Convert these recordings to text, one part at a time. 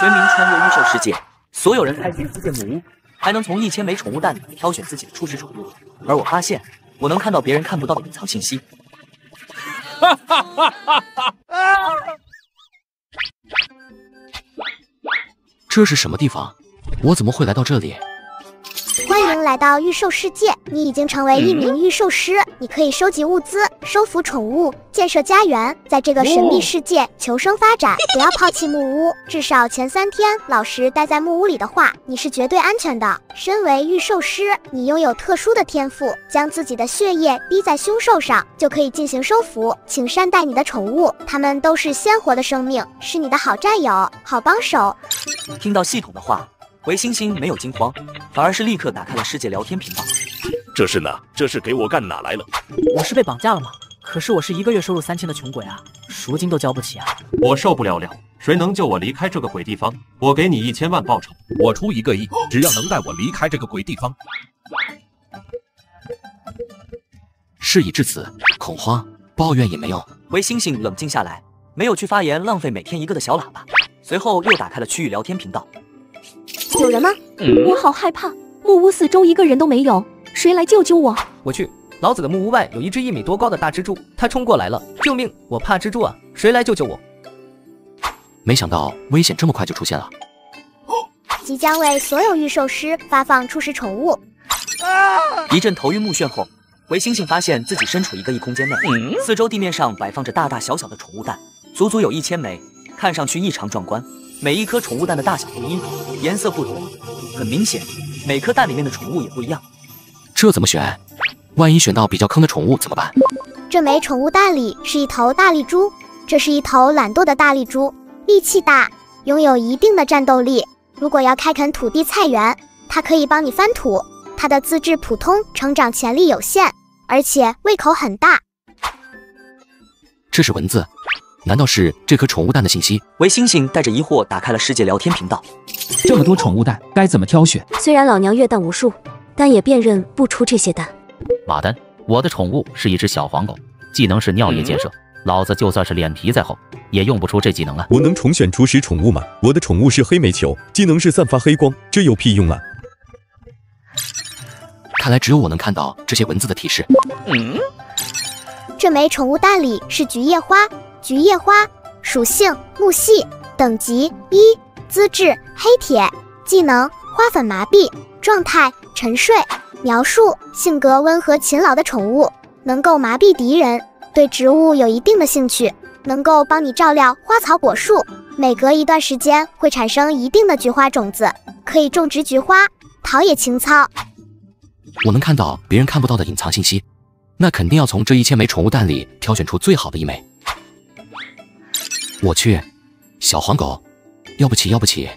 全民穿越异兽世界，所有人开启自建木屋，还能从一千枚宠物蛋里挑选自己的初始宠物。而我发现，我能看到别人看不到的隐藏信息。哈哈哈哈哈！这是什么地方？我怎么会来到这里？欢迎来到预售世界，你已经成为一名预售师，你可以收集物资、收服宠物、建设家园，在这个神秘世界求生发展。不要抛弃木屋，至少前三天老实待在木屋里的话，你是绝对安全的。身为预售师，你拥有特殊的天赋，将自己的血液滴在凶兽上，就可以进行收服。请善待你的宠物，它们都是鲜活的生命，是你的好战友、好帮手。听到系统的话。韦星星没有惊慌，反而是立刻打开了世界聊天频道。这是哪？这是给我干哪来了？我是被绑架了吗？可是我是一个月收入三千的穷鬼啊，赎金都交不起啊！我受不了了，谁能救我离开这个鬼地方？我给你一千万报酬，我出一个亿，只要能带我离开这个鬼地方。事已至此，恐慌抱怨也没用。韦星星冷静下来，没有去发言，浪费每天一个的小喇叭。随后又打开了区域聊天频道。有人吗？我好害怕，木屋四周一个人都没有，谁来救救我？我去，老子的木屋外有一只一米多高的大蜘蛛，它冲过来了，救命！我怕蜘蛛啊，谁来救救我？没想到危险这么快就出现了。即将为所有预售师发放初始宠物。一阵头晕目眩后，韦星星发现自己身处一个异空间内，四周地面上摆放着大大小小的宠物蛋，足足有一千枚，看上去异常壮观。每一颗宠物蛋的大小不一，颜色不同，很明显，每颗蛋里面的宠物也不一样。这怎么选？万一选到比较坑的宠物怎么办？这枚宠物蛋里是一头大力猪，这是一头懒惰的大力猪，力气大，拥有一定的战斗力。如果要开垦土地菜园，它可以帮你翻土。它的资质普通，成长潜力有限，而且胃口很大。这是文字。难道是这颗宠物蛋的信息？韦星星带着疑惑打开了世界聊天频道。这么多宠物蛋，该怎么挑选？虽然老娘阅蛋无数，但也辨认不出这些蛋。马丹，我的宠物是一只小黄狗，技能是尿液溅射。老子就算是脸皮再厚，也用不出这技能啊！我能重选初始宠物吗？我的宠物是黑煤球，技能是散发黑光，这有屁用啊！看来只有我能看到这些文字的提示。嗯，这枚宠物蛋里是菊叶花。菊叶花属性木系，等级一，资质黑铁，技能花粉麻痹，状态沉睡。描述性格温和勤劳的宠物，能够麻痹敌人，对植物有一定的兴趣，能够帮你照料花草果树。每隔一段时间会产生一定的菊花种子，可以种植菊花，陶冶情操。我能看到别人看不到的隐藏信息，那肯定要从这一千枚宠物蛋里挑选出最好的一枚。我去，小黄狗，要不起要不起！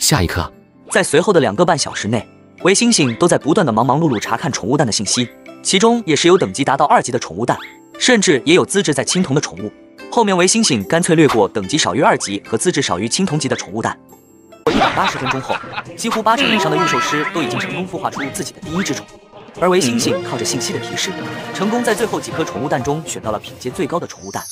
下一刻，在随后的两个半小时内，韦星星都在不断的忙忙碌碌查看宠物蛋的信息，其中也是有等级达到二级的宠物蛋，甚至也有资质在青铜的宠物。后面韦星星干脆略过等级少于二级和资质少于青铜级的宠物蛋。一百八十分钟后，几乎八成以上的预售师都已经成功孵化出自己的第一只宠物，而韦星星靠着信息的提示，成功在最后几颗宠物蛋中选到了品阶最高的宠物蛋。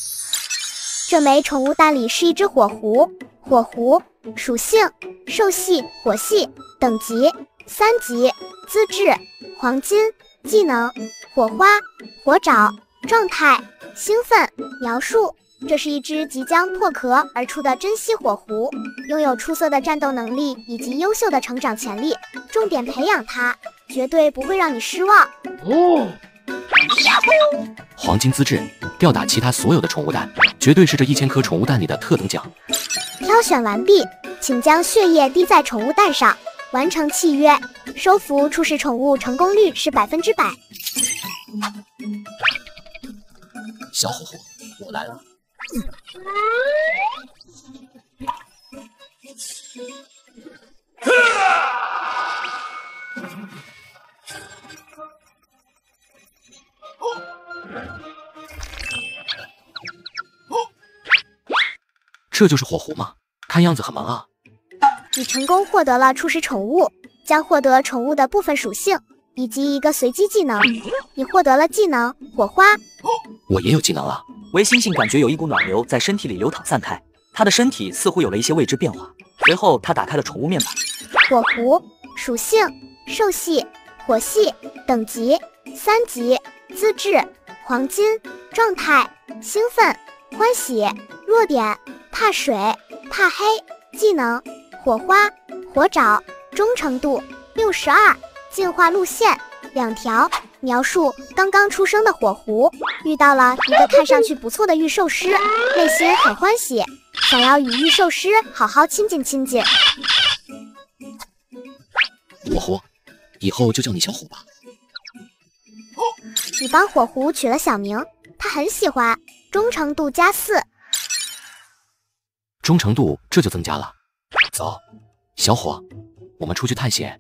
这枚宠物蛋里是一只火狐，火狐属性兽系火系，等级三级，资质黄金，技能火花火爪，状态兴奋。描述：这是一只即将破壳而出的珍稀火狐，拥有出色的战斗能力以及优秀的成长潜力，重点培养它，绝对不会让你失望。哦。黄金资质，吊打其他所有的宠物蛋，绝对是这一千颗宠物蛋里的特等奖。挑选完毕，请将血液滴在宠物蛋上，完成契约，收服初始宠物成功率是百分之百。小火火，我来了。这就是火狐吗？看样子很忙啊。你成功获得了初始宠物，将获得宠物的部分属性以及一个随机技能。你获得了技能火花。我也有技能了。韦星星感觉有一股暖流在身体里流淌散开，他的身体似乎有了一些未知变化。随后他打开了宠物面板，火狐，属性兽系，火系，等级三级，资质黄金，状态兴奋、欢喜，弱点怕水、怕黑，技能火花、火爪，忠诚度六十二，进化路线两条。描述刚刚出生的火狐遇到了一个看上去不错的御兽师，内心很欢喜，想要与御兽师好好亲近亲近。火狐，以后就叫你小虎吧。你帮火狐取了小名，他很喜欢。忠诚度加四，忠诚度这就增加了。走，小伙，我们出去探险。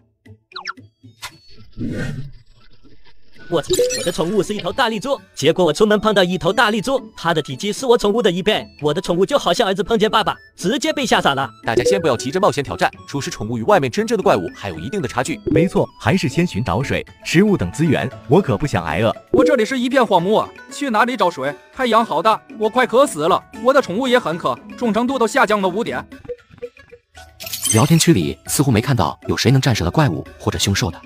我操！我的宠物是一头大力猪，结果我出门碰到一头大力猪，它的体积是我宠物的一倍。我的宠物就好像儿子碰见爸爸，直接被吓傻了。大家先不要急着冒险挑战，初始宠物与外面真正的怪物还有一定的差距。没错，还是先寻找水、食物等资源。我可不想挨饿。我这里是一片荒漠，去哪里找水？太阳好大，我快渴死了。我的宠物也很渴，忠诚度都下降了五点。聊天区里似乎没看到有谁能战胜了怪物或者凶兽的。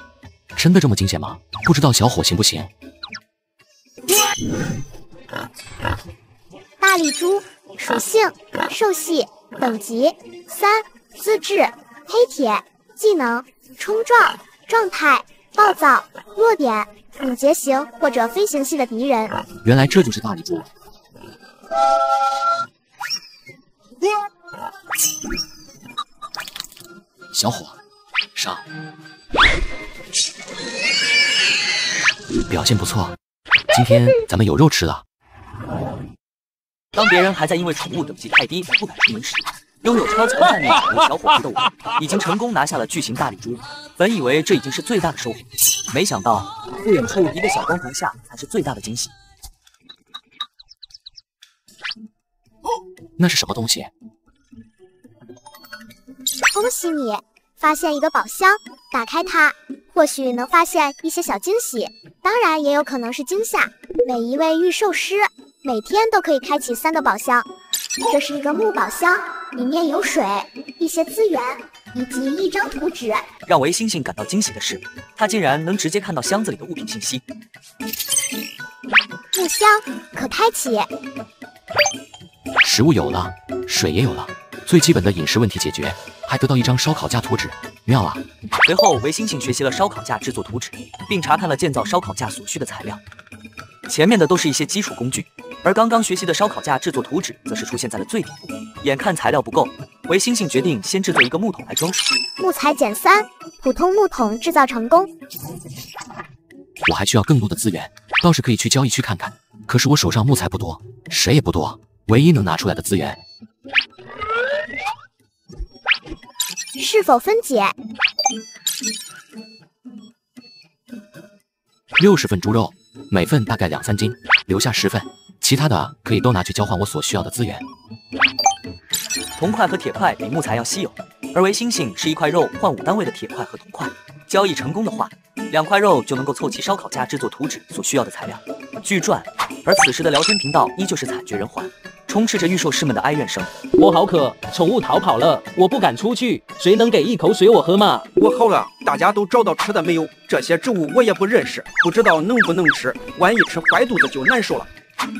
真的这么惊险吗？不知道小伙行不行？大力猪，属性兽系，等级三，资质黑铁，技能冲撞，状态暴躁，弱点敏捷型或者飞行系的敌人。原来这就是大力猪。小伙，上。表现不错，今天咱们有肉吃了。当别人还在因为宠物等级太低而不敢出门时，拥有超强战力宠物小伙子的我，已经成功拿下了巨型大力猪。本以为这已经是最大的收获，没想到不远处一个小光头下才是最大的惊喜。那是什么东西？恭喜你！发现一个宝箱，打开它，或许能发现一些小惊喜，当然也有可能是惊吓。每一位御兽师每天都可以开启三个宝箱，这是一个木宝箱，里面有水、一些资源以及一张图纸。让维星星感到惊喜的是，他竟然能直接看到箱子里的物品信息。木箱可开启，食物有了，水也有了，最基本的饮食问题解决。还得到一张烧烤架图纸，妙啊！随后，维星星学习了烧烤架制作图纸，并查看了建造烧烤架所需的材料。前面的都是一些基础工具，而刚刚学习的烧烤架制作图纸则是出现在了最底部。眼看材料不够，维星星决定先制作一个木桶来装水。木材减三，普通木桶制造成功。我还需要更多的资源，倒是可以去交易区看看。可是我手上木材不多，谁也不多，唯一能拿出来的资源。是否分解？六十份猪肉，每份大概两三斤，留下十份，其他的可以都拿去交换我所需要的资源。铜块和铁块比木材要稀有，而为星星是一块肉换五单位的铁块和铜块。交易成功的话，两块肉就能够凑齐烧烤架制作图纸所需要的材料。据传，而此时的聊天频道依旧是惨绝人寰。充斥着御兽师们的哀怨声。我好渴，宠物逃跑了，我不敢出去。谁能给一口水我喝吗？我好了，大家都找到吃的没有？这些植物我也不认识，不知道能不能吃。万一吃坏肚子就难受了。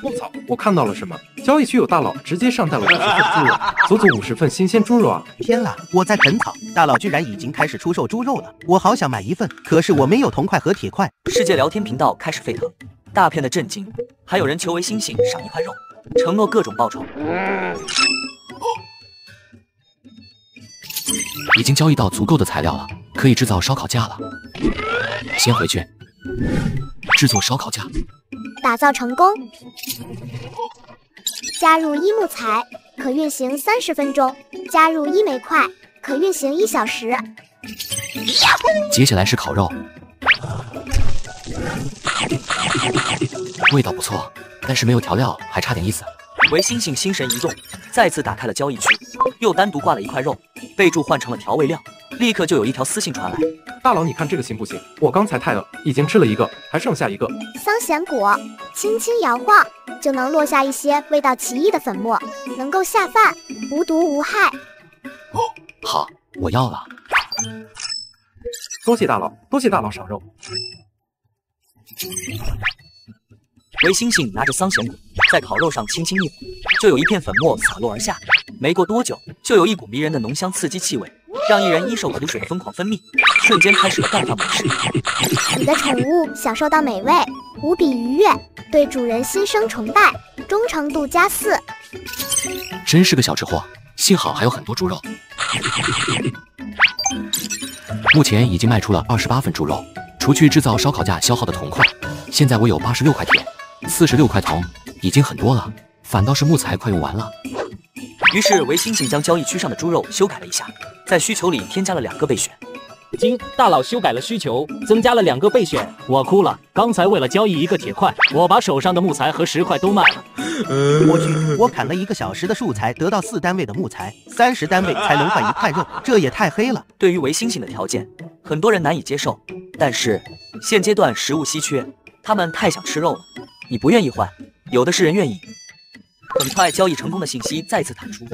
我操！我看到了什么？交易区有大佬直接上带了五十份猪肉，足足五十份新鲜猪肉啊！天啦！我在啃草，大佬居然已经开始出售猪肉了，我好想买一份，可是我没有铜块和铁块。世界聊天频道开始沸腾，大片的震惊，还有人求为星星赏一块肉。承诺各种报酬，已经交易到足够的材料了，可以制造烧烤架了。先回去制作烧烤架，打造成功。加入一木材可运行三十分钟，加入一煤块可运行一小时。接下来是烤肉，味道不错。但是没有调料，还差点意思。维星星心神一动，再次打开了交易区，又单独挂了一块肉，备注换成了调味料。立刻就有一条私信传来：大佬，你看这个行不行？我刚才太饿，已经吃了一个，还剩下一个。桑咸果，轻轻摇晃就能落下一些味道奇异的粉末，能够下饭，无毒无害。好，我要了。多谢大佬，多谢大佬赏肉。韦星星拿着桑蚬骨在烤肉上轻轻一鼓，就有一片粉末洒落而下。没过多久，就有一股迷人的浓香刺激气味，让一人一受苦水疯狂分泌，瞬间开始了干饭模式。你的宠物享受到美味，无比愉悦，对主人心生崇拜，忠诚度加四。真是个小吃货，幸好还有很多猪肉。目前已经卖出了二十八份猪肉，除去制造烧烤架消耗的铜块，现在我有八十六块铁，四十六块铜，已经很多了。反倒是木材快用完了。于是维星星将交易区上的猪肉修改了一下，在需求里添加了两个备选。经大佬修改了需求，增加了两个备选。我哭了，刚才为了交易一个铁块，我把手上的木材和石块都卖了。我去，我砍了一个小时的树材，得到四单位的木材，三十单位才能换一块肉，这也太黑了。对于维星星的条件，很多人难以接受。但是现阶段食物稀缺，他们太想吃肉了。你不愿意换，有的是人愿意。很快，交易成功的信息再次弹出。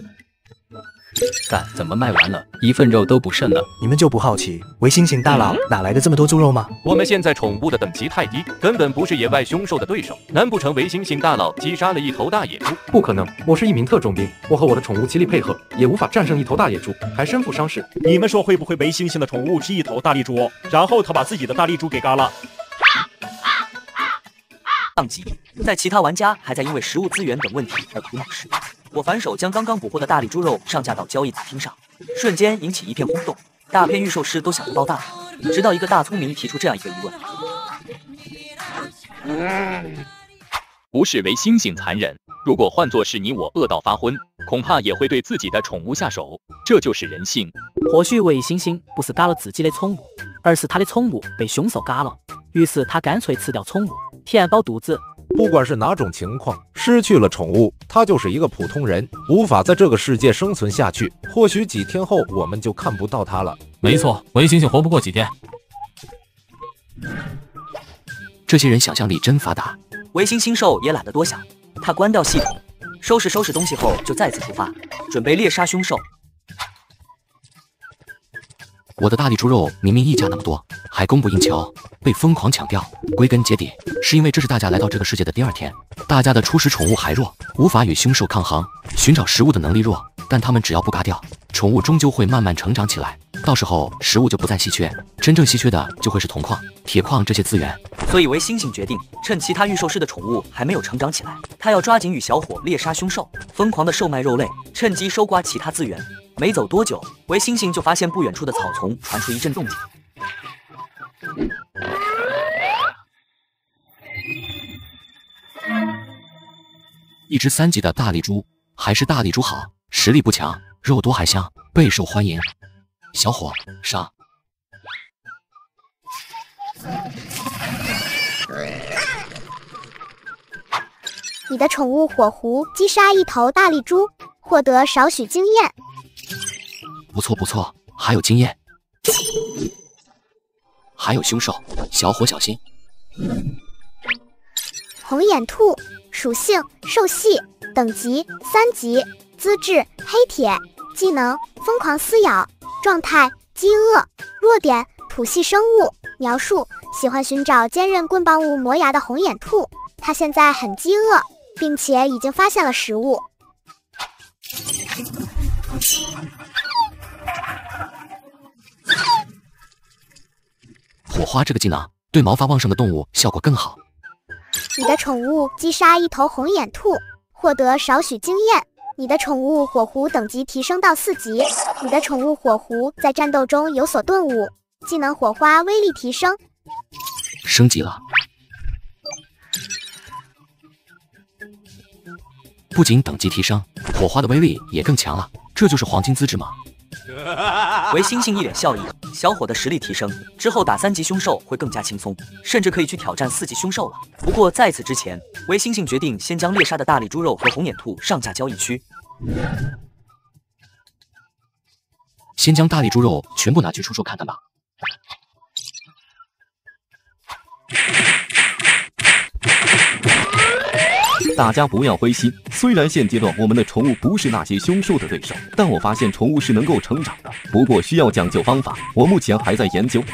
干，怎么卖完了，一份肉都不剩了？你们就不好奇，维星星大佬哪来的这么多猪肉吗？我们现在宠物的等级太低，根本不是野外凶兽的对手。难不成维星星大佬击杀了一头大野猪？不可能，我是一名特种兵，我和我的宠物极力配合，也无法战胜一头大野猪，还身负伤势。你们说会不会维星星的宠物是一头大力猪，然后他把自己的大力猪给嘎了？当即，在其他玩家还在因为食物资源等问题而苦恼时，我反手将刚刚捕获的大力猪肉上架到交易大厅上，瞬间引起一片轰动，大片预售师都想不到大佬。直到一个大聪明提出这样一个疑问：不是为猩猩残忍，如果换作是你我饿到发昏，恐怕也会对自己的宠物下手，这就是人性。或许魏星星不是嘎了自己的宠物，而是他的宠物被凶手嘎了，于是他干脆吃掉宠物。填饱肚子。不管是哪种情况，失去了宠物，他就是一个普通人，无法在这个世界生存下去。或许几天后，我们就看不到他了。没错，维星星活不过几天。这些人想象力真发达。维星星兽也懒得多想，他关掉系统，收拾收拾东西后，就再次出发，准备猎杀凶兽。我的大力猪肉明明溢价那么多，还供不应求，被疯狂抢掉。归根结底，是因为这是大家来到这个世界的第二天，大家的初始宠物还弱，无法与凶兽抗衡，寻找食物的能力弱。但他们只要不嘎掉，宠物终究会慢慢成长起来，到时候食物就不再稀缺，真正稀缺的就会是铜矿、铁矿这些资源。所以，为星星决定趁其他预售师的宠物还没有成长起来，他要抓紧与小伙猎杀凶兽，疯狂的售卖肉类，趁机收刮其他资源。没走多久，维星星就发现不远处的草丛传出一阵动静。一只三级的大力猪，还是大力猪好，实力不强，肉多还香，备受欢迎。小伙上。你的宠物火狐击杀一头大力猪，获得少许经验。不错不错，还有经验，还有凶兽，小伙小心。红眼兔，属性兽系，等级三级，资质黑铁，技能疯狂撕咬，状态饥饿，弱点土系生物，描述喜欢寻找坚韧棍棒物磨牙的红眼兔，它现在很饥饿，并且已经发现了食物。火花这个技能对毛发旺盛的动物效果更好。你的宠物击杀一头红眼兔，获得少许经验。你的宠物火狐等级提升到四级。你的宠物火狐在战斗中有所顿悟，技能火花威力提升，升级了。不仅等级提升，火花的威力也更强了。这就是黄金资质吗？维星星一脸笑意，小伙的实力提升之后，打三级凶兽会更加轻松，甚至可以去挑战四级凶兽了。不过在此之前，维星星决定先将猎杀的大力猪肉和红眼兔上架交易区，先将大力猪肉全部拿去出售看看吧。大家不要灰心，虽然现阶段我们的宠物不是那些凶兽的对手，但我发现宠物是能够成长的，不过需要讲究方法，我目前还在研究。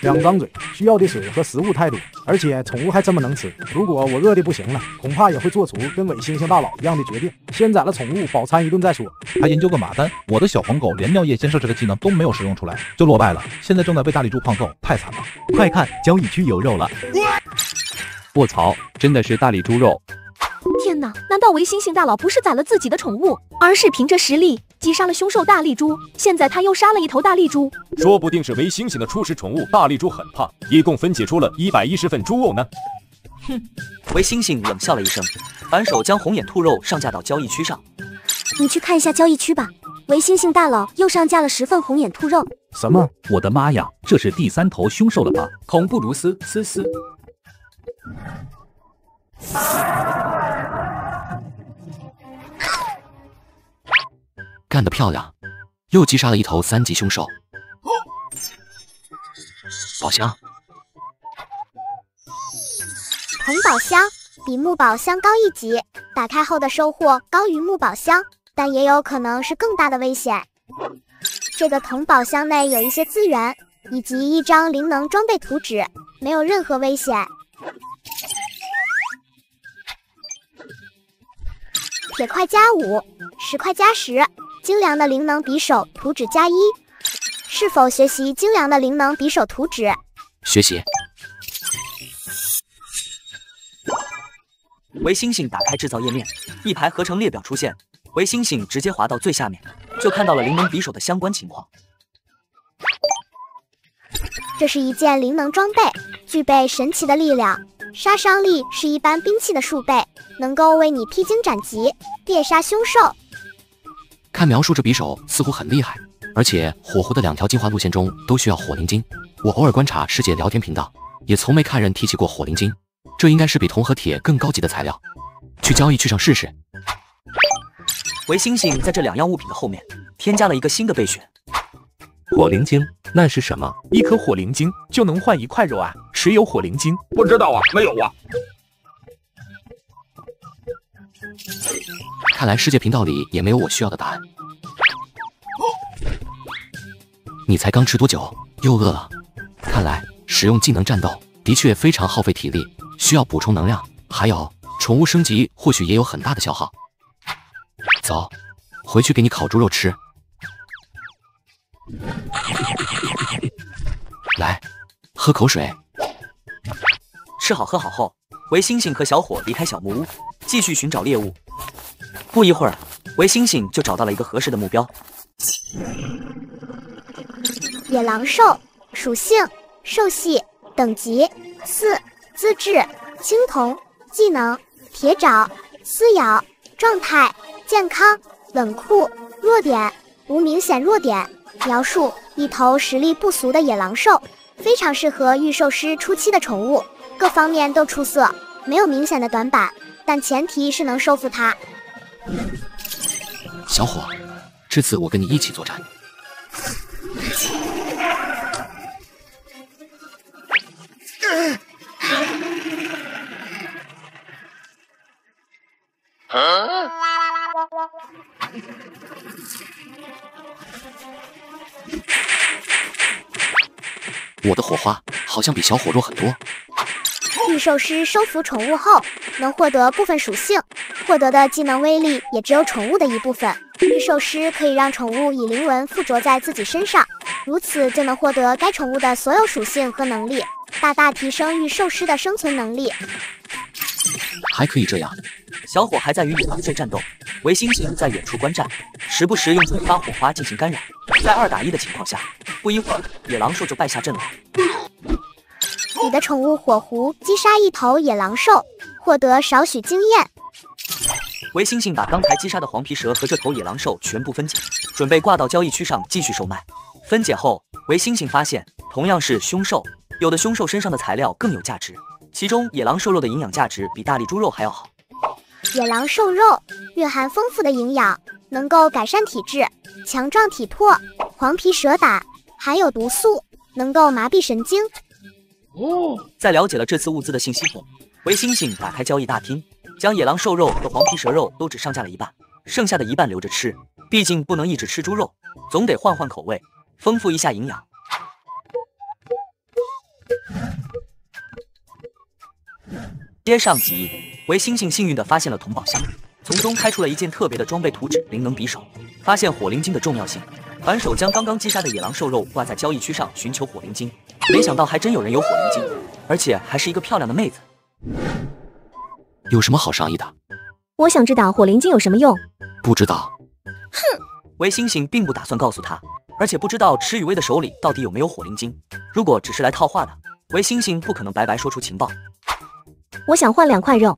两张嘴，需要的水和食物太多，而且宠物还这么能吃。如果我饿的不行了，恐怕也会做出跟伪猩猩大佬一样的决定，先宰了宠物饱餐一顿再说。还研究个马丹，我的小黄狗连尿液监测这个技能都没有使用出来就落败了，现在正在被大力猪胖揍，太惨了！快看，交易区有肉了！卧槽，真的是大力猪肉！难道维猩猩大佬不是宰了自己的宠物，而是凭着实力击杀了凶兽大力猪？现在他又杀了一头大力猪，说不定是维猩猩的初始宠物大力猪很胖，一共分解出了一百一十份猪肉呢。哼，维猩猩冷笑了一声，反手将红眼兔肉上架到交易区上。你去看一下交易区吧，维猩猩大佬又上架了十份红眼兔肉。什么？我的妈呀，这是第三头凶兽了吧？恐怖如斯，斯斯。干得漂亮，又击杀了一头三级凶兽。宝箱，铜宝箱比木宝箱高一级，打开后的收获高于木宝箱，但也有可能是更大的危险。这个铜宝箱内有一些资源，以及一张灵能装备图纸，没有任何危险。铁块加五，石块加十，精良的灵能匕首图纸加一。是否学习精良的灵能匕首图纸？学习。为星星打开制造页面，一排合成列表出现。为星星直接滑到最下面，就看到了灵能匕首的相关情况。这是一件灵能装备，具备神奇的力量，杀伤力是一般兵器的数倍，能够为你披荆斩棘，猎杀凶兽。看描述，这匕首似乎很厉害，而且火狐的两条进化路线中都需要火灵晶。我偶尔观察世界聊天频道，也从没看人提起过火灵晶，这应该是比铜和铁更高级的材料。去交易区上试试。维星星在这两样物品的后面添加了一个新的备选。火灵晶，那是什么？一颗火灵晶就能换一块肉啊！谁有火灵晶？不知道啊，没有啊。看来世界频道里也没有我需要的答案。你才刚吃多久，又饿了？看来使用技能战斗的确非常耗费体力，需要补充能量。还有，宠物升级或许也有很大的消耗。走，回去给你烤猪肉吃。来，喝口水。吃好喝好后，唯星星和小伙离开小木屋，继续寻找猎物。不一会儿，唯星星就找到了一个合适的目标。野狼兽，属性：兽系，等级四，资质：青铜，技能：铁爪，撕咬，状态：健康，冷酷，弱点：无明显弱点。描述：一头实力不俗的野狼兽，非常适合御兽师初期的宠物，各方面都出色，没有明显的短板，但前提是能收服它。小伙，这次我跟你一起作战。我的火花好像比小火弱很多。御兽师收服宠物后，能获得部分属性，获得的技能威力也只有宠物的一部分。御兽师可以让宠物以灵纹附着在自己身上，如此就能获得该宠物的所有属性和能力，大大提升御兽师的生存能力。还可以这样。小伙还在与野狼兽战斗，维星星在远处观战，时不时用嘴发火花进行干扰。在二打一的情况下，不一会儿野狼兽就败下阵来。你的宠物火狐击杀一头野狼兽，获得少许经验。维星星把刚才击杀的黄皮蛇和这头野狼兽全部分解，准备挂到交易区上继续售卖。分解后，维星星发现，同样是凶兽，有的凶兽身上的材料更有价值，其中野狼瘦肉的营养价值比大力猪肉还要好。野狼瘦肉蕴含丰富的营养，能够改善体质、强壮体魄。黄皮蛇胆含有毒素，能够麻痹神经。哦，在了解了这次物资的信息后，韦星星打开交易大厅，将野狼瘦肉和黄皮蛇肉都只上架了一半，剩下的一半留着吃。毕竟不能一直吃猪肉，总得换换口味，丰富一下营养。接上集，维猩猩幸运地发现了铜宝箱，从中开出了一件特别的装备图纸——灵能匕首。发现火灵晶的重要性，反手将刚刚击杀的野狼兽肉挂在交易区上，寻求火灵晶。没想到还真有人有火灵晶，而且还是一个漂亮的妹子。有什么好商议的？我想知道火灵晶有什么用。不知道。哼，维猩猩并不打算告诉他，而且不知道池雨薇的手里到底有没有火灵晶。如果只是来套话的，维猩猩不可能白白说出情报。我想换两块肉，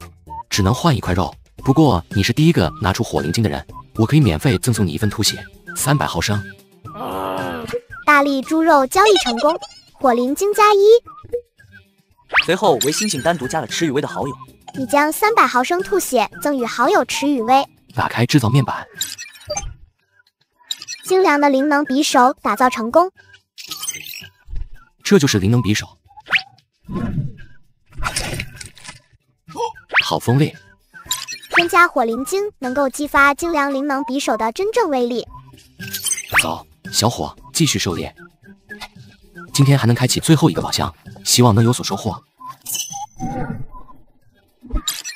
只能换一块肉。不过你是第一个拿出火灵晶的人，我可以免费赠送你一份吐血，三百毫升。大力猪肉交易成功，火灵晶加一。随后，为星星单独加了池雨薇的好友。你将三百毫升吐血赠予好友池雨薇。打开制造面板。精良的灵能匕首打造成功。这就是灵能匕首。好锋利！添加火灵晶能够激发精良灵能匕首的真正威力。走，小伙，继续狩猎。今天还能开启最后一个宝箱，希望能有所收获。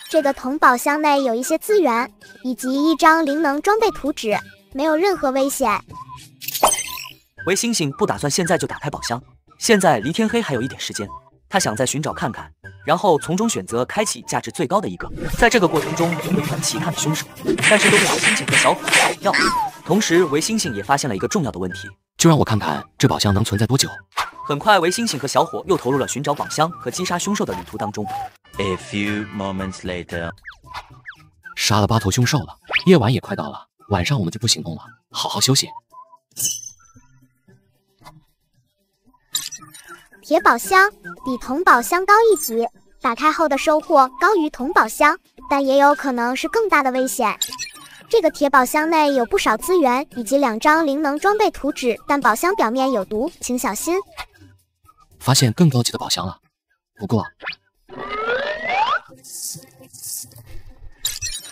这个铜宝箱内有一些资源，以及一张灵能装备图纸，没有任何危险。维星星不打算现在就打开宝箱，现在离天黑还有一点时间。他想再寻找看看，然后从中选择开启价值最高的一个。在这个过程中，总有很奇葩的凶手，但是都被维星星和小伙跑掉。同时，维星星也发现了一个重要的问题，就让我看看这宝箱能存在多久。很快，维星星和小伙又投入了寻找宝箱和击杀凶兽的旅途当中。A few moments later，杀了八头凶兽了，夜晚也快到了，晚上我们就不行动了，好好休息。铁宝箱比铜宝箱高一级，打开后的收获高于铜宝箱，但也有可能是更大的危险。这个铁宝箱内有不少资源以及两张灵能装备图纸，但宝箱表面有毒，请小心。发现更高级的宝箱了，不过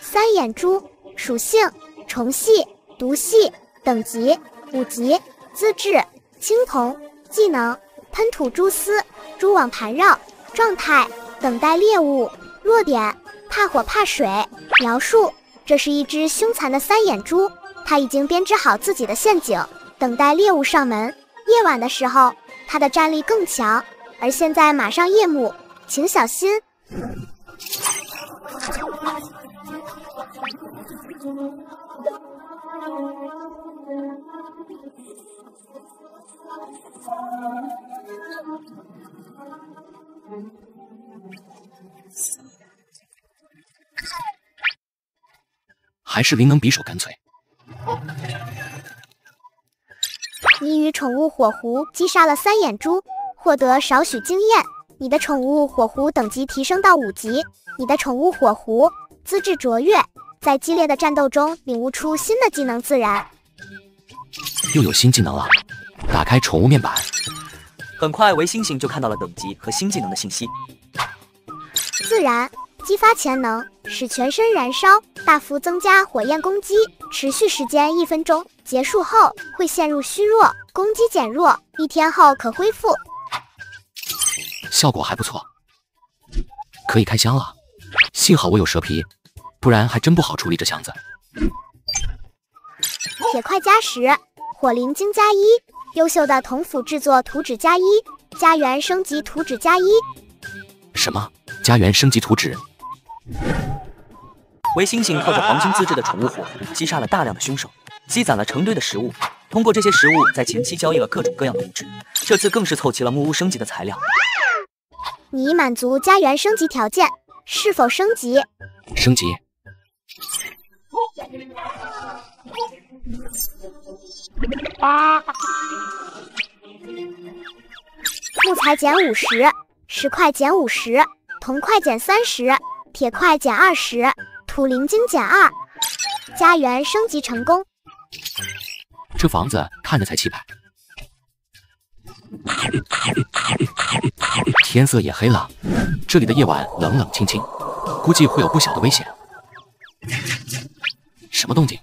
三眼珠属性：虫系、毒系，等级五级，资质青铜，技能。喷吐蛛丝，蛛网盘绕，状态等待猎物，弱点怕火怕水。描述：这是一只凶残的三眼猪，它已经编织好自己的陷阱，等待猎物上门。夜晚的时候，它的战力更强，而现在马上夜幕，请小心。还是灵能匕首干脆。你与宠物火狐击杀了三眼猪，获得少许经验。你的宠物火狐等级提升到五级。你的宠物火狐资质卓越，在激烈的战斗中领悟出新的技能自然。又有新技能了，打开宠物面板。很快，维星星就看到了等级和新技能的信息。自然激发潜能，使全身燃烧，大幅增加火焰攻击，持续时间一分钟，结束后会陷入虚弱，攻击减弱，一天后可恢复。效果还不错，可以开箱了。幸好我有蛇皮，不然还真不好处理这箱子。铁块加十，火灵晶加一。优秀的铜斧制作图纸加一，家园升级图纸加一。什么？家园升级图纸？维猩猩靠着黄金资质的宠物火狐击杀了大量的凶手，积攒了成堆的食物。通过这些食物，在前期交易了各种各样的物质，这次更是凑齐了木屋升级的材料。你已满足家园升级条件，是否升级？升级。木块减五十，石块减五十，铜块减三十，铁块减二十，土灵晶减二。家园升级成功。这房子看着才气派。天色也黑了，这里的夜晚冷冷清清。估计会有不小的危险。什么动静？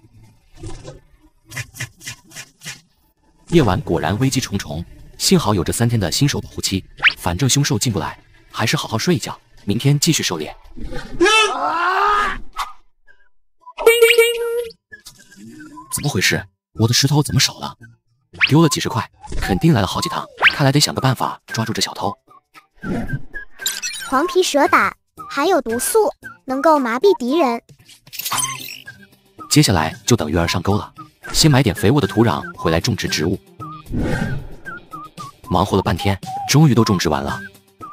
夜晚果然危机重重，幸好有这三天的新手保护期，反正凶兽进不来，还是好好睡一觉，明天继续狩猎。怎么回事？我的石头怎么少了？丢了几十块，肯定来了好几趟，看来得想个办法抓住这小偷。黄皮蛇胆含有毒素，能够麻痹敌人。接下来就等鱼儿上钩了，先买点肥沃的土壤回来种植植物。忙活了半天，终于都种植完了。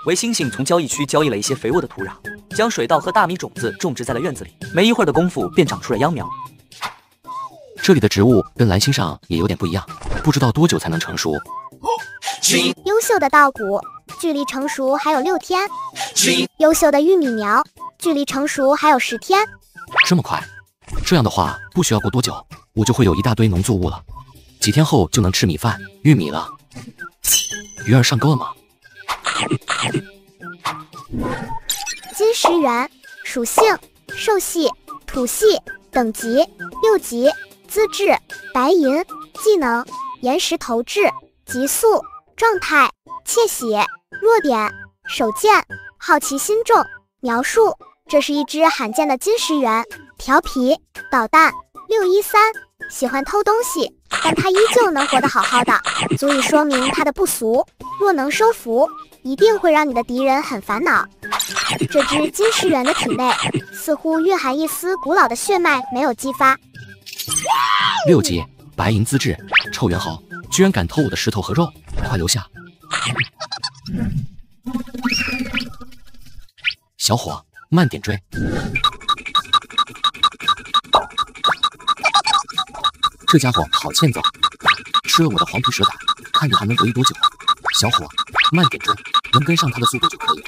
维星星从交易区交易了一些肥沃的土壤，将水稻和大米种子种植在了院子里。没一会儿的功夫，便长出了秧苗。这里的植物跟蓝星上也有点不一样，不知道多久才能成熟。优秀的稻谷，距离成熟还有六天。优秀的玉米苗，距离成熟还有十天。这么快？这样的话，不需要过多久，我就会有一大堆农作物了。几天后就能吃米饭、玉米了。鱼儿上钩了吗？金石猿，属性：兽系、土系，等级六级，资质白银，技能岩石投掷，急速，状态窃喜，弱点手贱，好奇心重。描述：这是一只罕见的金石猿，调皮捣蛋，六一三，喜欢偷东西，但它依旧能活得好好的，足以说明它的不俗。若能收服，一定会让你的敌人很烦恼。这只金石猿的体内似乎蕴含一丝古老的血脉，没有激发。六级白银资质，臭猿猴，居然敢偷我的石头和肉，快留下！小伙，慢点追。这家伙好欠揍，吃了我的黄皮蛇胆，看你还能得意多久。小伙，慢点追，能跟上他的速度就可以。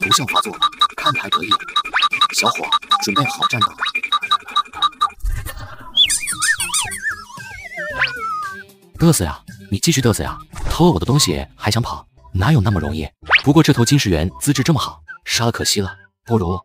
毒效发作，看你还得意。小伙，准备好战斗。嘚瑟呀，你继续嘚瑟呀！偷了我的东西还想跑，哪有那么容易？不过这头金石猿资质这么好，杀了可惜了。不如